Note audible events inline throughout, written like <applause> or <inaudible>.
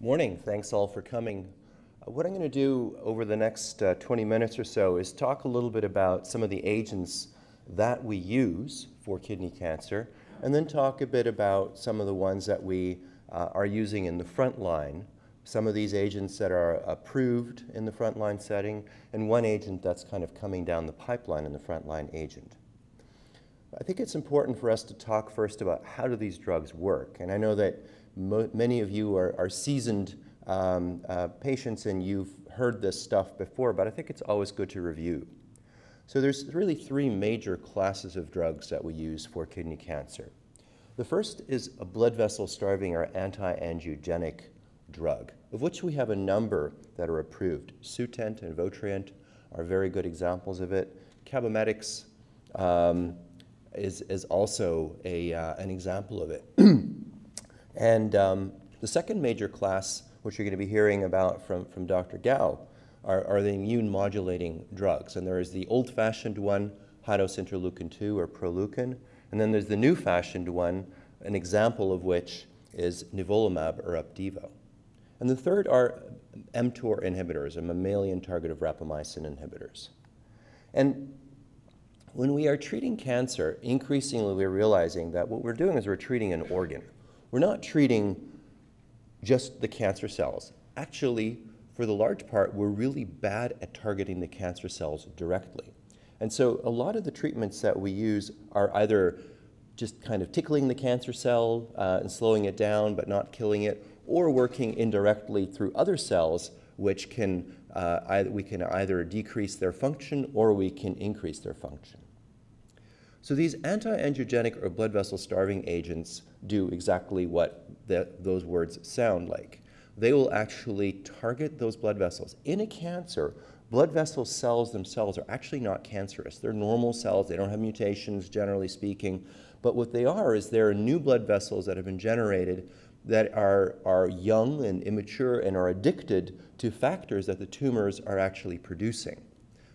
Morning. Thanks all for coming. Uh, what I'm going to do over the next uh, 20 minutes or so is talk a little bit about some of the agents that we use for kidney cancer, and then talk a bit about some of the ones that we uh, are using in the front line, some of these agents that are approved in the frontline setting, and one agent that's kind of coming down the pipeline in the frontline agent. I think it's important for us to talk first about how do these drugs work, and I know that many of you are, are seasoned um, uh, patients and you've heard this stuff before, but I think it's always good to review. So there's really three major classes of drugs that we use for kidney cancer. The first is a blood vessel starving or anti-angiogenic drug, of which we have a number that are approved. Sutent and Votrient are very good examples of it. Cabometyx um, is, is also a, uh, an example of it. <clears throat> And um, the second major class, which you're going to be hearing about from, from Dr. Gao, are, are the immune modulating drugs. And there is the old fashioned one, high dose interleukin 2 or Proleukin. And then there's the new fashioned one, an example of which is nivolumab or Opdivo. And the third are mTOR inhibitors, a mammalian target of rapamycin inhibitors. And when we are treating cancer, increasingly we're realizing that what we're doing is we're treating an organ. We're not treating just the cancer cells. Actually, for the large part, we're really bad at targeting the cancer cells directly. And so a lot of the treatments that we use are either just kind of tickling the cancer cell uh, and slowing it down but not killing it, or working indirectly through other cells which can, uh, either, we can either decrease their function or we can increase their function. So these anti-angiogenic or blood vessel starving agents do exactly what the, those words sound like. They will actually target those blood vessels. In a cancer, blood vessel cells themselves are actually not cancerous. They're normal cells. They don't have mutations, generally speaking. But what they are is they're new blood vessels that have been generated that are, are young and immature and are addicted to factors that the tumors are actually producing.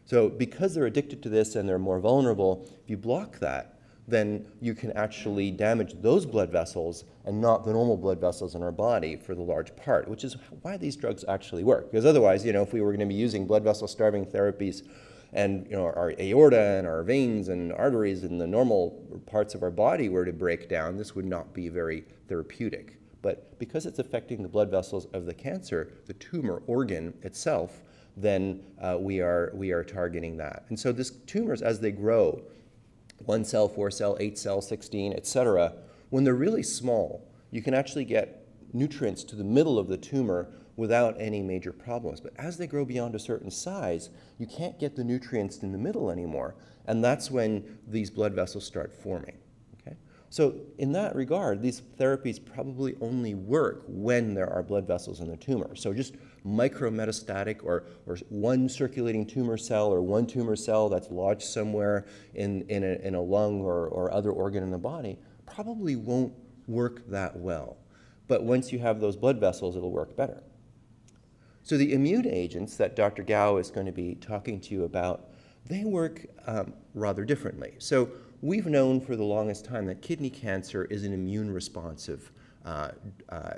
So because they're addicted to this and they're more vulnerable, if you block that, then you can actually damage those blood vessels and not the normal blood vessels in our body for the large part, which is why these drugs actually work. Because otherwise, you know, if we were going to be using blood vessel starving therapies and you know, our aorta and our veins and arteries and the normal parts of our body were to break down, this would not be very therapeutic. But because it's affecting the blood vessels of the cancer, the tumor organ itself, then uh, we, are, we are targeting that. And so these tumors, as they grow, one cell, four cell, eight cell, 16, et cetera, when they're really small, you can actually get nutrients to the middle of the tumor without any major problems. But as they grow beyond a certain size, you can't get the nutrients in the middle anymore. And that's when these blood vessels start forming. Okay? So in that regard, these therapies probably only work when there are blood vessels in the tumor. So just micrometastatic or, or one circulating tumor cell or one tumor cell that's lodged somewhere in, in, a, in a lung or, or other organ in the body probably won't work that well. But once you have those blood vessels, it'll work better. So the immune agents that Dr. Gao is going to be talking to you about, they work um, rather differently. So we've known for the longest time that kidney cancer is an immune responsive uh, uh,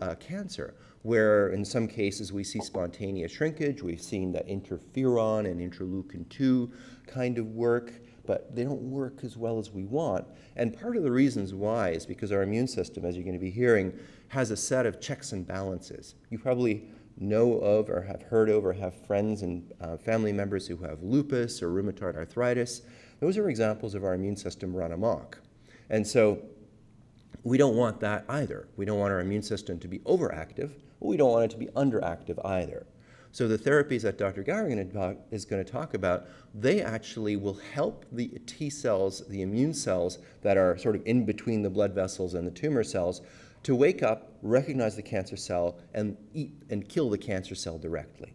uh, cancer, where in some cases we see spontaneous shrinkage. We've seen that interferon and interleukin 2 kind of work, but they don't work as well as we want. And part of the reasons why is because our immune system, as you're going to be hearing, has a set of checks and balances. You probably know of or have heard of or have friends and uh, family members who have lupus or rheumatoid arthritis. Those are examples of our immune system run amok. And so we don't want that either. We don't want our immune system to be overactive, but we don't want it to be underactive either. So the therapies that Dr. Gowrigan is going to talk about, they actually will help the T cells, the immune cells that are sort of in between the blood vessels and the tumor cells, to wake up, recognize the cancer cell, and eat and kill the cancer cell directly.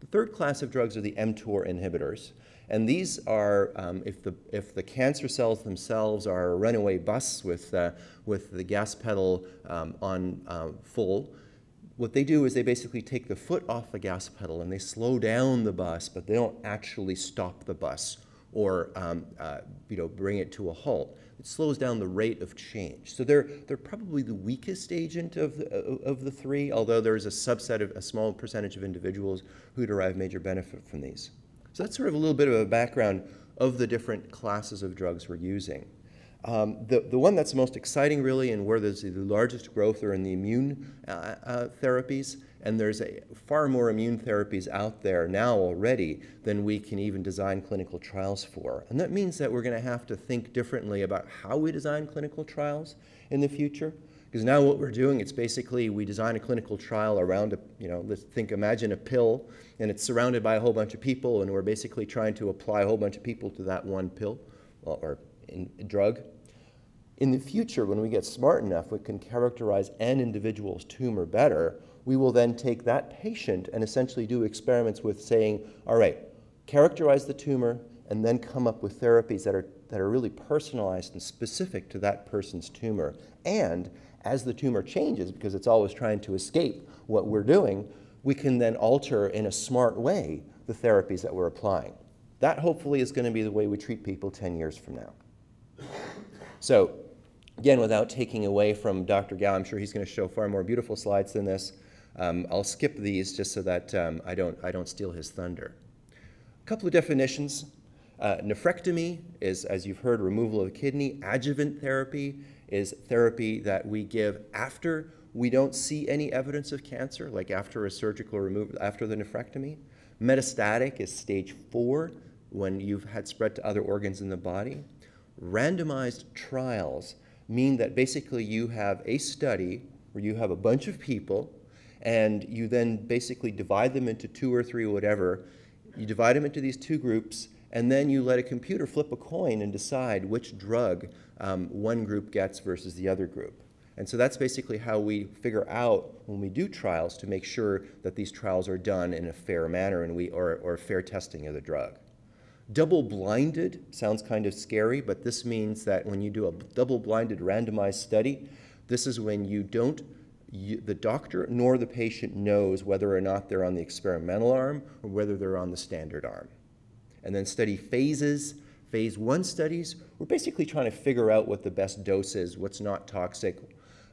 The third class of drugs are the mTOR inhibitors. And these are, um, if, the, if the cancer cells themselves are a runaway bus with, uh, with the gas pedal um, on uh, full, what they do is they basically take the foot off the gas pedal and they slow down the bus, but they don't actually stop the bus or um, uh, you know, bring it to a halt. it slows down the rate of change. So they're, they're probably the weakest agent of the, of the three, although there's a subset of a small percentage of individuals who derive major benefit from these. So that's sort of a little bit of a background of the different classes of drugs we're using. Um, the, the one that's most exciting, really, and where there's the largest growth are in the immune uh, uh, therapies. And there's a, far more immune therapies out there now already than we can even design clinical trials for. And that means that we're going to have to think differently about how we design clinical trials in the future. Because now what we're doing, it's basically we design a clinical trial around a, you know, let's think, imagine a pill, and it's surrounded by a whole bunch of people, and we're basically trying to apply a whole bunch of people to that one pill or drug. In the future, when we get smart enough, we can characterize an individual's tumor better. We will then take that patient and essentially do experiments with saying, all right, characterize the tumor and then come up with therapies that are, that are really personalized and specific to that person's tumor. And as the tumor changes, because it's always trying to escape what we're doing, we can then alter in a smart way the therapies that we're applying. That hopefully is going to be the way we treat people 10 years from now. So, again, without taking away from Dr. Gao, I'm sure he's going to show far more beautiful slides than this. Um, I'll skip these just so that um, I, don't, I don't steal his thunder. A couple of definitions. Uh, nephrectomy is, as you've heard, removal of kidney. Adjuvant therapy is therapy that we give after we don't see any evidence of cancer, like after a surgical removal, after the nephrectomy. Metastatic is stage four, when you've had spread to other organs in the body. Randomized trials mean that basically you have a study where you have a bunch of people and you then basically divide them into two or three or whatever. You divide them into these two groups and then you let a computer flip a coin and decide which drug um, one group gets versus the other group. And so that's basically how we figure out when we do trials to make sure that these trials are done in a fair manner and we, or, or fair testing of the drug. Double blinded sounds kind of scary, but this means that when you do a double blinded randomized study, this is when you don't, you, the doctor nor the patient knows whether or not they're on the experimental arm or whether they're on the standard arm. And then study phases. Phase one studies, we're basically trying to figure out what the best dose is, what's not toxic,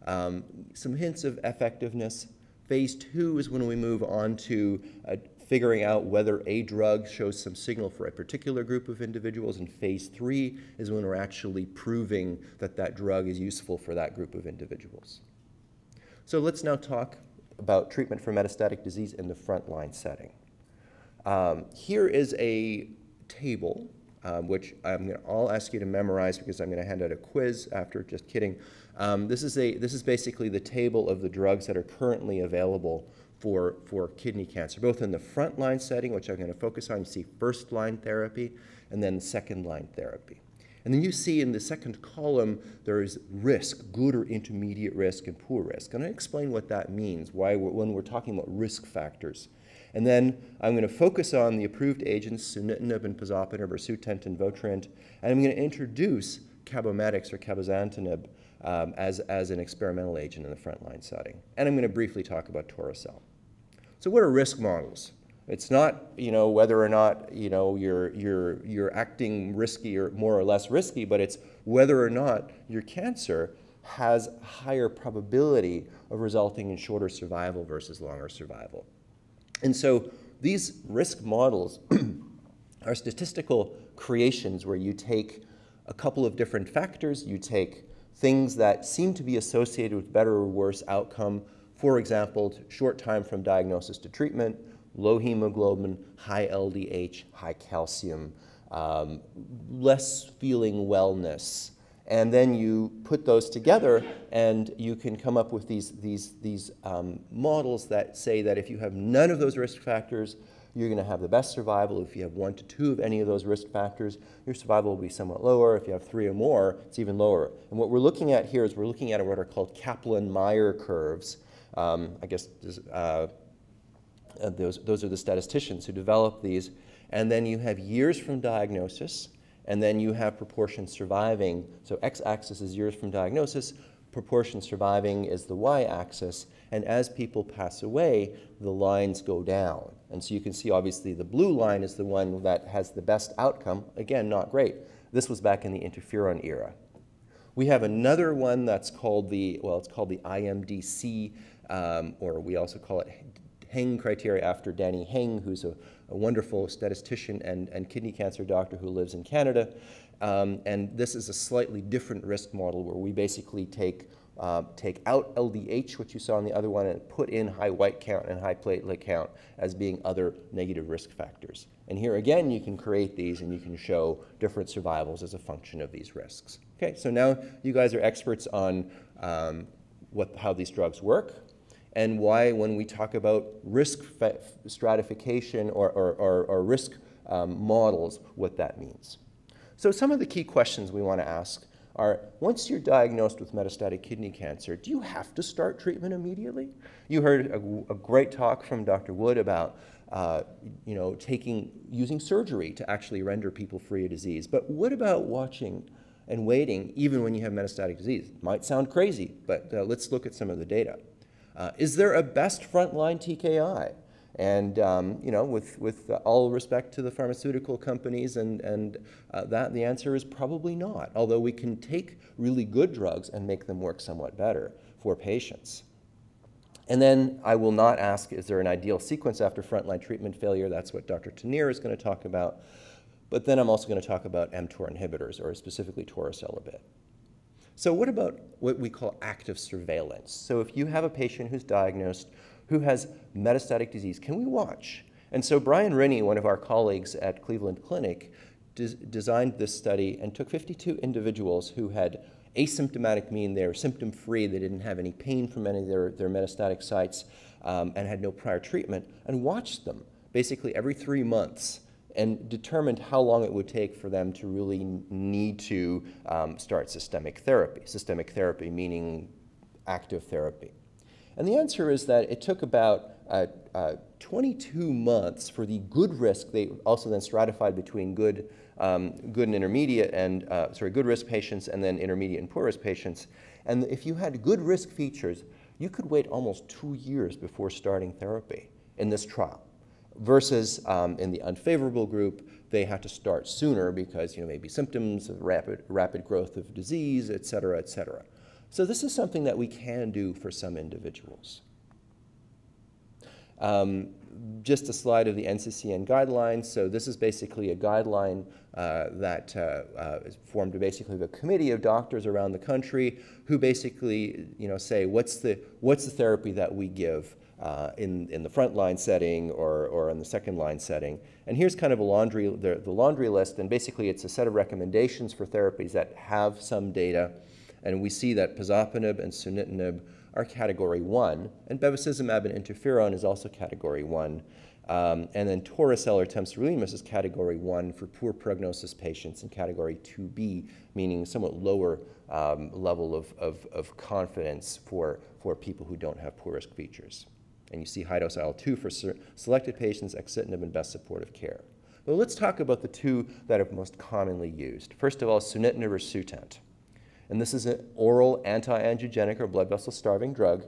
um, some hints of effectiveness. Phase two is when we move on to uh, figuring out whether a drug shows some signal for a particular group of individuals. And phase three is when we're actually proving that that drug is useful for that group of individuals. So let's now talk about treatment for metastatic disease in the frontline setting. Um, here is a table, um, which I'm going to all ask you to memorize because I'm going to hand out a quiz after, just kidding. Um, this, is a, this is basically the table of the drugs that are currently available for, for kidney cancer, both in the frontline setting, which I'm going to focus on. You see first line therapy and then second line therapy. And then you see in the second column, there is risk, good or intermediate risk, and poor risk. And I explain what that means, why when we're talking about risk factors. And then I'm going to focus on the approved agents, sunitinib and pazopanib, or Sutent and Votrient, and I'm going to introduce Cabometyx or cabozantinib um, as, as an experimental agent in the frontline setting. And I'm going to briefly talk about Torisel. So what are risk models? It's not, you know, whether or not, you know, you're, you're, you're acting risky or more or less risky, but it's whether or not your cancer has higher probability of resulting in shorter survival versus longer survival. And so these risk models <clears throat> are statistical creations where you take a couple of different factors, you take things that seem to be associated with better or worse outcome. For example, short time from diagnosis to treatment, low hemoglobin, high LDH, high calcium, um, less feeling wellness. And then you put those together and you can come up with these, these, these um, models that say that if you have none of those risk factors, you're going to have the best survival. If you have one to two of any of those risk factors, your survival will be somewhat lower. If you have three or more, it's even lower. And what we're looking at here is we're looking at what are called Kaplan-Meier curves. Um, I guess uh, uh, those, those are the statisticians who develop these. And then you have years from diagnosis, and then you have proportion surviving. So x-axis is years from diagnosis, proportion surviving is the y-axis, and as people pass away, the lines go down. And so you can see obviously the blue line is the one that has the best outcome. Again, not great. This was back in the interferon era. We have another one that's called the, well, it's called the IMDC, um, or we also call it Heng criteria after Danny Heng, who's a, a wonderful statistician and, and, kidney cancer doctor who lives in Canada. Um, and this is a slightly different risk model where we basically take, uh, take out LDH, which you saw in the other one, and put in high white count and high platelet count as being other negative risk factors. And here again, you can create these and you can show different survivals as a function of these risks. Okay, so now you guys are experts on um, what, how these drugs work and why when we talk about risk stratification or, or, or, or risk um, models, what that means. So some of the key questions we want to ask are, once you're diagnosed with metastatic kidney cancer, do you have to start treatment immediately? You heard a, a great talk from Dr. Wood about uh, you know, taking, using surgery to actually render people free of disease. But what about watching and waiting even when you have metastatic disease. Might sound crazy, but uh, let's look at some of the data. Uh, is there a best frontline TKI? And um, you know, with, with all respect to the pharmaceutical companies and, and uh, that, the answer is probably not, although we can take really good drugs and make them work somewhat better for patients. And then I will not ask, is there an ideal sequence after frontline treatment failure? That's what Dr. Tannir is going to talk about. But then I'm also going to talk about mTOR inhibitors, or specifically Torisel a bit. So what about what we call active surveillance? So if you have a patient who's diagnosed who has metastatic disease, can we watch? And so Brian Rini, one of our colleagues at Cleveland Clinic, des designed this study and took 52 individuals who had asymptomatic mean they were symptom-free, they didn't have any pain from any of their, their metastatic sites, um, and had no prior treatment, and watched them basically every three months and determined how long it would take for them to really need to um, start systemic therapy. Systemic therapy meaning active therapy. And the answer is that it took about uh, uh, 22 months for the good risk. They also then stratified between good, um, good and intermediate, and uh, sorry, good risk patients, and then intermediate and poor risk patients. And if you had good risk features, you could wait almost two years before starting therapy in this trial versus um, in the unfavorable group, they have to start sooner because you know maybe symptoms of rapid rapid growth of disease, et cetera, et cetera. So this is something that we can do for some individuals. Um, just a slide of the NCCN guidelines. So this is basically a guideline uh, that uh, uh, is formed basically a committee of doctors around the country who basically you know say what's the what's the therapy that we give uh, in, in the front line setting or, or in the second line setting. And here's kind of a laundry, the, the laundry list, and basically it's a set of recommendations for therapies that have some data. And we see that pazopanib and sunitinib are category one, and bevacizumab and interferon is also category one. Um, and then Torisel or temsirolimus is category one for poor prognosis patients, and category 2B, meaning somewhat lower um, level of, of, of confidence for, for people who don't have poor risk features. And you see high-dose IL-2 for selected patients, axitinib, and best supportive care. Well, let's talk about the two that are most commonly used. First of all, sunitinib or Sutent. And this is an oral anti-angiogenic or blood vessel starving drug.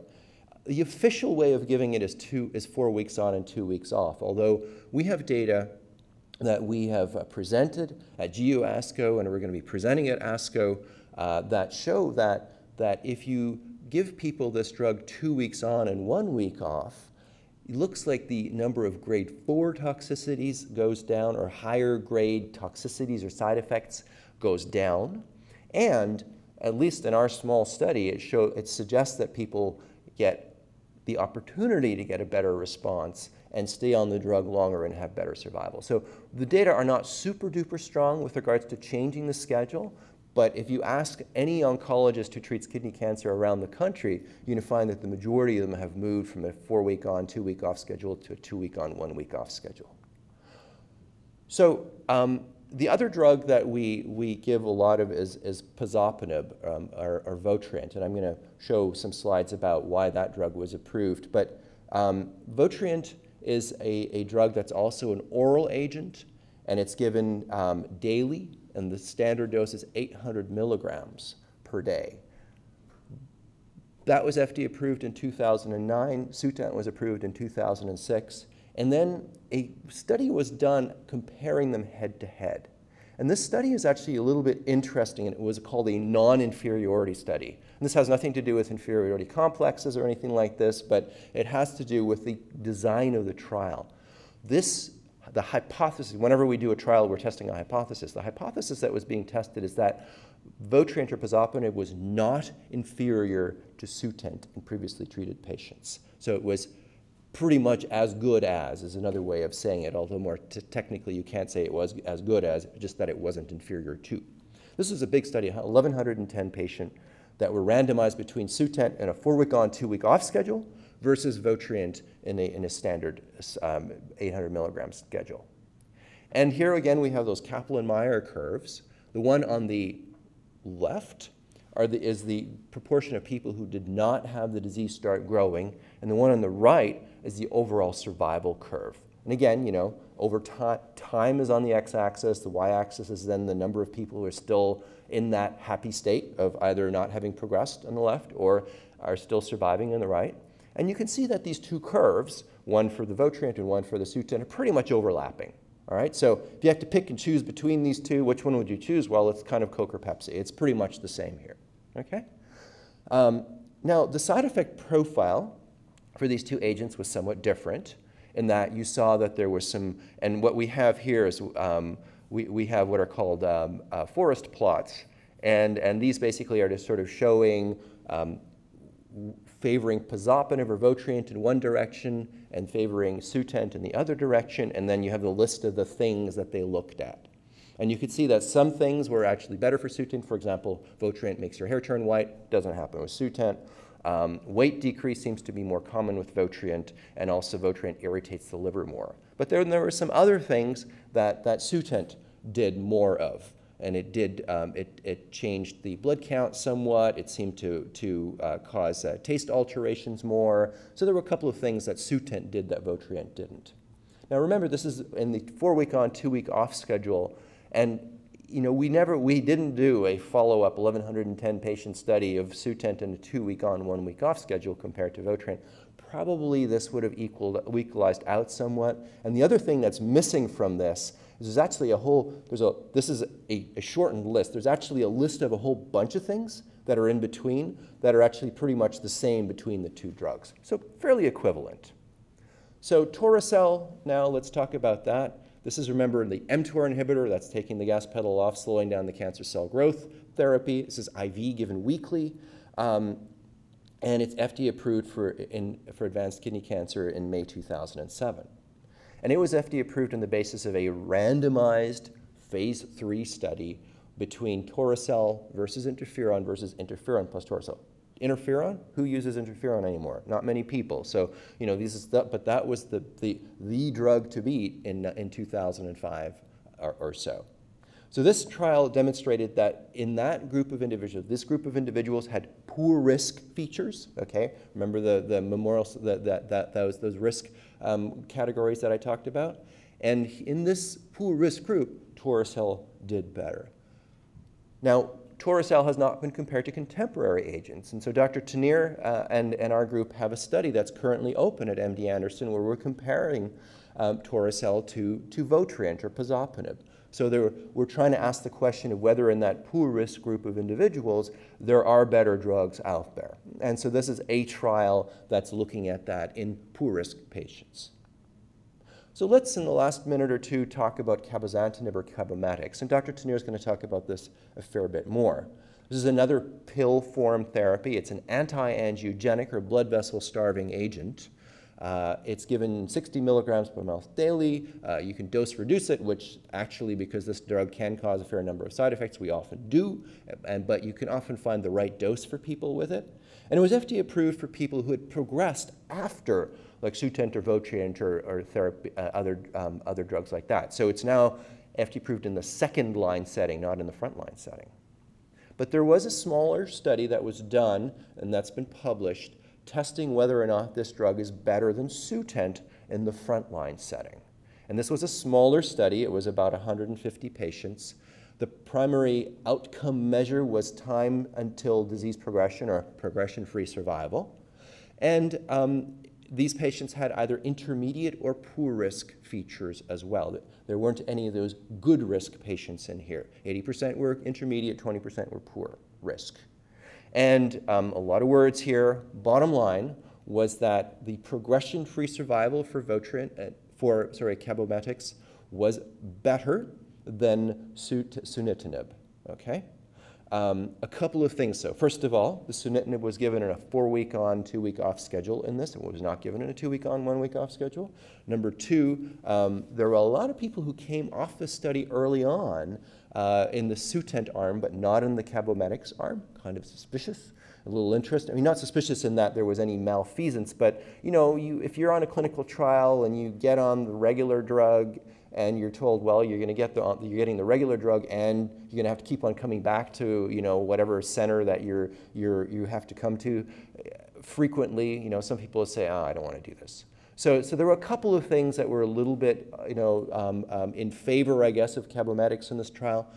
The official way of giving it is, two, is four weeks on and two weeks off, although we have data that we have uh, presented at GU ASCO and we're going to be presenting at ASCO uh, that show that, that if you give people this drug two weeks on and one week off, it looks like the number of grade four toxicities goes down or higher grade toxicities or side effects goes down. And at least in our small study, it, show, it suggests that people get the opportunity to get a better response and stay on the drug longer and have better survival. So the data are not super duper strong with regards to changing the schedule, but if you ask any oncologist who treats kidney cancer around the country, you're going to find that the majority of them have moved from a four week on, two week off schedule to a two week on, one week off schedule. So, um, the other drug that we, we give a lot of is, is pazopanib, um, or, or, Votrient, and I'm going to show some slides about why that drug was approved. But um, Votrient is a, a drug that's also an oral agent, and it's given um, daily and the standard dose is 800 milligrams per day. That was FDA approved in 2009. Sutent was approved in 2006. And then a study was done comparing them head to head. And this study is actually a little bit interesting, and it was called a non-inferiority study. And this has nothing to do with inferiority complexes or anything like this, but it has to do with the design of the trial. This, the hypothesis, whenever we do a trial, we're testing a hypothesis. The hypothesis that was being tested is that Votrient or pazopanib was not inferior to Sutent in previously treated patients. So it was pretty much as good as is another way of saying it, although more technically you can't say it was as good as, just that it wasn't inferior to. This was a big study, 1,110 patients that were randomized between Sutent and a four-week on, two-week off schedule versus Votrient in a, in a standard um, 800 milligram schedule. And here again we have those Kaplan-Meier curves. The one on the left the, is the proportion of people who did not have the disease start growing, and the one on the right is the overall survival curve. And again, you know, over time, time is on the x-axis, the y-axis is then the number of people who are still in that happy state of either not having progressed on the left or are still surviving on the right. And you can see that these two curves, one for the Votrient and one for the Sutent, are pretty much overlapping. All right, so if you have to pick and choose between these two, which one would you choose? Well, it's kind of Coke or Pepsi. It's pretty much the same here. Okay? Um, now, the side effect profile for these two agents was somewhat different in that you saw that there was some, and what we have here is um, we, we have what are called um, uh, forest plots. And, and these basically are just sort of showing um, favoring pazopanib or Votrient in one direction and favoring Sutent in the other direction. And then you have the list of the things that they looked at. And you could see that some things were actually better for Sutent. For example, Votrient makes your hair turn white. Doesn't happen with Sutent. Um, weight decrease seems to be more common with Votrient, and also Votrient irritates the liver more. But then there were some other things that, that Sutent did more of. And it did, um, it, it changed the blood count somewhat. It seemed to, to uh, cause uh, taste alterations more. So there were a couple of things that Sutent did that Votrient didn't. Now remember, this is in the four week on, two week off schedule. And you know, we never, we didn't do a follow-up 1,110 patient study of Sutent in a two-week on, one-week off schedule compared to Votrient. Probably this would have equaled, equalized out somewhat. And the other thing that's missing from this is there's actually a whole, there's a, this is a, a shortened list. There's actually a list of a whole bunch of things that are in between that are actually pretty much the same between the two drugs. So fairly equivalent. So Torisel, now let's talk about that. This is, remember, the mTOR inhibitor that's taking the gas pedal off, slowing down the cancer cell growth therapy. This is IV given weekly. Um, and it's FDA approved for, in, for advanced kidney cancer in May 2007. And it was FDA approved on the basis of a randomized phase three study between Torisel versus interferon versus interferon plus Torisel interferon. Who uses interferon anymore? Not many people. So, you know, these is the, but that was the, the, the drug to beat in, in 2005 or, or so. So this trial demonstrated that in that group of individuals, this group of individuals had poor risk features, okay? Remember the, the memorial, the, that, that, those, those risk um, categories that I talked about? And in this poor risk group, Torisel did better. Now, Torisel has not been compared to contemporary agents. And so Dr. Tannir uh, and, and our group have a study that's currently open at MD Anderson where we're comparing um, to, to Votrient or pazopanib. So we're trying to ask the question of whether in that poor risk group of individuals there are better drugs out there. And so this is a trial that's looking at that in poor risk patients. So let's, in the last minute or two, talk about cabozantinib or Cabometyx. And Dr. Tannir is going to talk about this a fair bit more. This is another pill form therapy. It's an anti-angiogenic or blood vessel starving agent. Uh, it's given 60 milligrams per mouth daily. Uh, you can dose reduce it, which actually, because this drug can cause a fair number of side effects, we often do, and, but you can often find the right dose for people with it. And it was FDA approved for people who had progressed after like Sutent or Votrient or, or therapy, uh, other, um, other drugs like that. So it's now FDA approved in the second line setting, not in the front line setting. But there was a smaller study that was done, and that's been published, testing whether or not this drug is better than Sutent in the frontline setting. And this was a smaller study, it was about 150 patients. The primary outcome measure was time until disease progression or progression free survival. And um, these patients had either intermediate or poor risk features as well. There weren't any of those good risk patients in here. 80% were intermediate, 20% were poor risk. And um, a lot of words here. Bottom line was that the progression-free survival for Votrient, uh, for sorry, Cabometyx was better than sunitinib. Okay. Um, a couple of things. So first of all, the sunitinib was given in a four-week on, two-week off schedule in this. It was not given in a two-week on, one-week off schedule. Number two, um, there were a lot of people who came off the study early on uh, in the Sutent arm, but not in the Cabometyx arm. Kind of suspicious. A little interest. I mean, not suspicious in that there was any malfeasance, but you know, you, if you're on a clinical trial and you get on the regular drug and you're told, well, you're going to get the you're getting the regular drug, and you're going to have to keep on coming back to you know whatever center that you're you're you have to come to frequently. You know, some people will say, oh, I don't want to do this. So, so there were a couple of things that were a little bit, you know, um, um, in favor, I guess, of Cabometyx in this trial.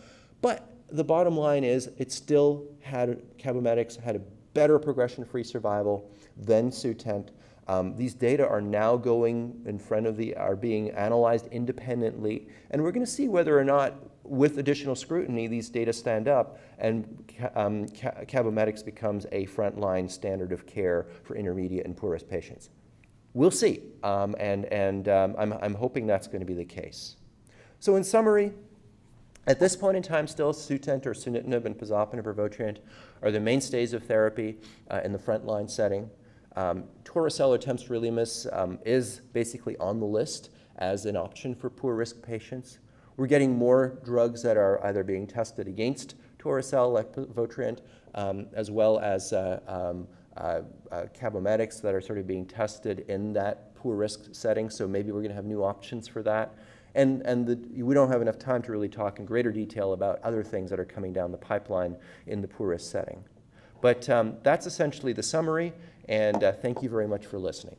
But the bottom line is it still had, Cabometyx had a better progression-free survival than Sutent. Um, these data are now going in front of the, are being analyzed independently, and we're going to see whether or not, with additional scrutiny, these data stand up and um, Cabometyx becomes a frontline standard of care for intermediate and poor risk patients. We'll see, um, and, and um, I'm, I'm hoping that's going to be the case. So in summary, at this point in time, still Sutent or sunitinib and pazopanib or Votrient are the mainstays of therapy uh, in the frontline setting. Um, Torisel or temsirolimus um, is basically on the list as an option for poor risk patients. We're getting more drugs that are either being tested against Torisel, like Votrient, um, as well as uh, um, uh, uh, Cabometyx that are sort of being tested in that poor risk setting. So maybe we're going to have new options for that. And, and the, we don't have enough time to really talk in greater detail about other things that are coming down the pipeline in the poorest setting. But um, that's essentially the summary, and uh, thank you very much for listening.